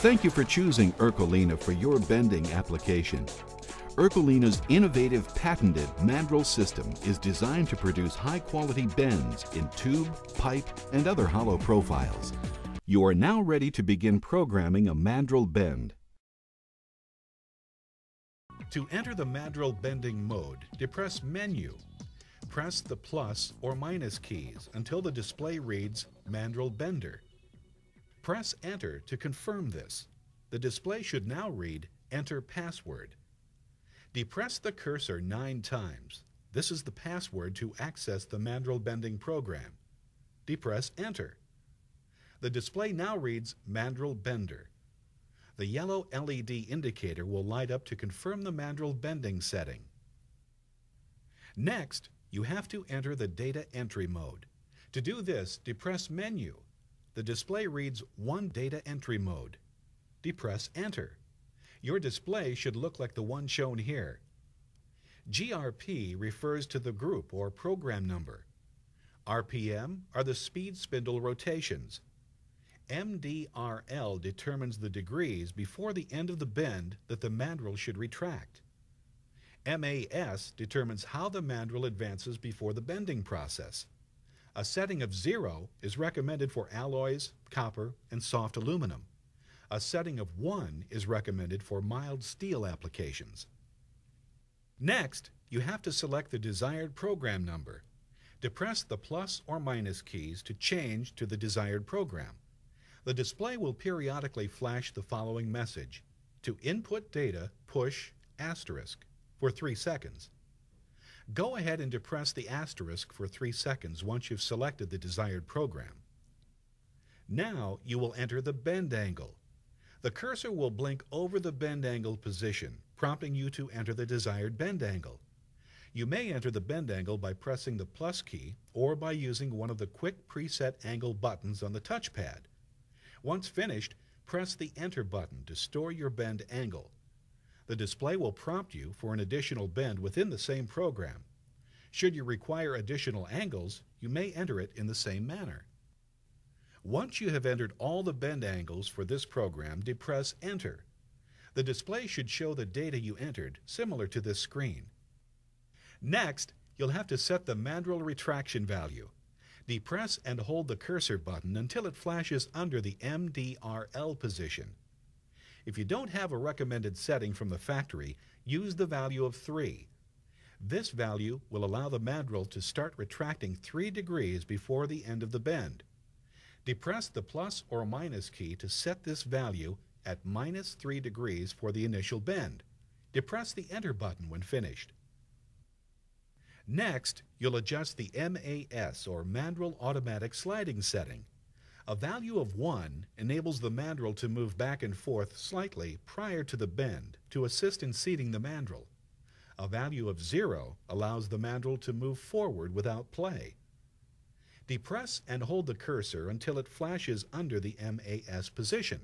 Thank you for choosing Ercolina for your bending application. Ercolina's innovative patented mandrel system is designed to produce high-quality bends in tube, pipe, and other hollow profiles. You are now ready to begin programming a mandrel bend. To enter the mandrel bending mode, depress Menu. Press the plus or minus keys until the display reads Mandrel Bender. Press Enter to confirm this. The display should now read Enter Password. Depress the cursor nine times. This is the password to access the mandrel bending program. Depress Enter. The display now reads Mandrel Bender. The yellow LED indicator will light up to confirm the mandrel bending setting. Next, you have to enter the data entry mode. To do this, depress Menu. The display reads One Data Entry Mode. Depress Enter. Your display should look like the one shown here. GRP refers to the group or program number. RPM are the speed spindle rotations. MDRL determines the degrees before the end of the bend that the mandrel should retract. MAS determines how the mandrel advances before the bending process. A setting of zero is recommended for alloys, copper, and soft aluminum. A setting of one is recommended for mild steel applications. Next, you have to select the desired program number. Depress the plus or minus keys to change to the desired program. The display will periodically flash the following message. To input data, push asterisk for 3 seconds. Go ahead and depress the asterisk for 3 seconds once you've selected the desired program. Now you will enter the bend angle. The cursor will blink over the bend angle position, prompting you to enter the desired bend angle. You may enter the bend angle by pressing the plus key or by using one of the quick preset angle buttons on the touchpad. Once finished, press the Enter button to store your bend angle. The display will prompt you for an additional bend within the same program. Should you require additional angles, you may enter it in the same manner. Once you have entered all the bend angles for this program, depress Enter. The display should show the data you entered, similar to this screen. Next, you'll have to set the mandrel retraction value. Depress and hold the cursor button until it flashes under the MDRL position. If you don't have a recommended setting from the factory, use the value of 3. This value will allow the mandrel to start retracting 3 degrees before the end of the bend. Depress the plus or minus key to set this value at minus 3 degrees for the initial bend. Depress the Enter button when finished. Next, you'll adjust the MAS or Mandrel Automatic Sliding setting. A value of 1 enables the mandrel to move back and forth slightly prior to the bend to assist in seating the mandrel. A value of 0 allows the mandrel to move forward without play. Depress and hold the cursor until it flashes under the MAS position.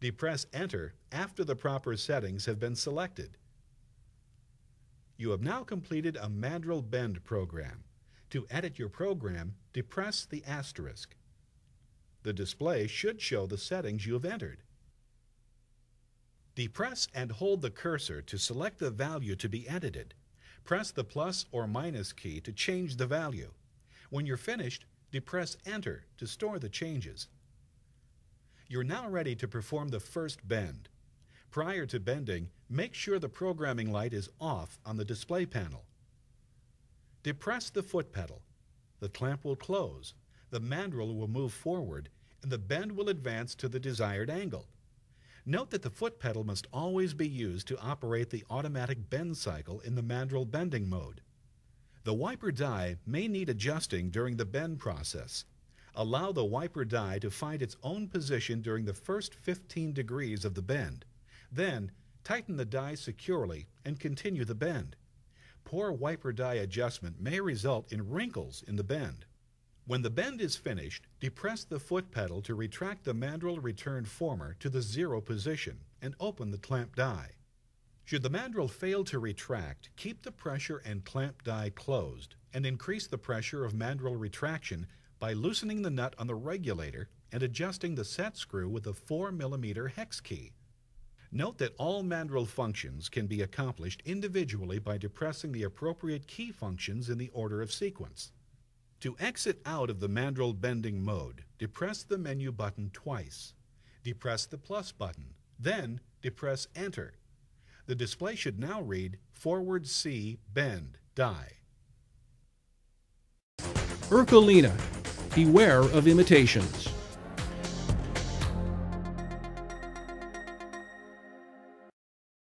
Depress Enter after the proper settings have been selected. You have now completed a mandrel bend program. To edit your program, depress the asterisk. The display should show the settings you have entered. Depress and hold the cursor to select the value to be edited. Press the plus or minus key to change the value. When you're finished, depress Enter to store the changes. You're now ready to perform the first bend. Prior to bending, make sure the programming light is off on the display panel. Depress the foot pedal. The clamp will close, the mandrel will move forward, and the bend will advance to the desired angle. Note that the foot pedal must always be used to operate the automatic bend cycle in the mandrel bending mode. The wiper die may need adjusting during the bend process. Allow the wiper die to find its own position during the first 15 degrees of the bend. Then, tighten the die securely and continue the bend. Poor wiper die adjustment may result in wrinkles in the bend. When the bend is finished, depress the foot pedal to retract the mandrel return former to the zero position and open the clamp die. Should the mandrel fail to retract, keep the pressure and clamp die closed and increase the pressure of mandrel retraction by loosening the nut on the regulator and adjusting the set screw with a 4 mm hex key. Note that all mandrel functions can be accomplished individually by depressing the appropriate key functions in the order of sequence. To exit out of the mandrel bending mode, depress the menu button twice. Depress the plus button, then depress Enter. The display should now read Forward C Bend Die. Ercolina. Beware of imitations.